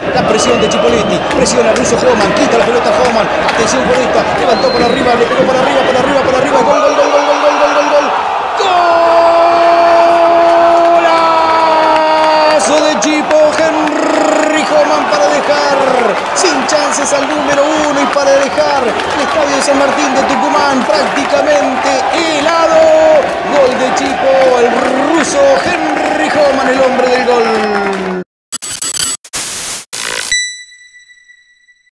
La presión de Chipoletti, presiona al ruso Homan, quita la pelota Homan, atención con esta, levantó para arriba, le pegó para arriba, para arriba, para arriba, gol, gol, gol, gol, gol, gol, gol, gol, gol. Golazo de Chipo, Henry Homan para dejar sin chances al número uno y para dejar el estadio de San Martín de Tucumán prácticamente helado. Gol de Chipo, el ruso Henry Homan, el hombre del gol.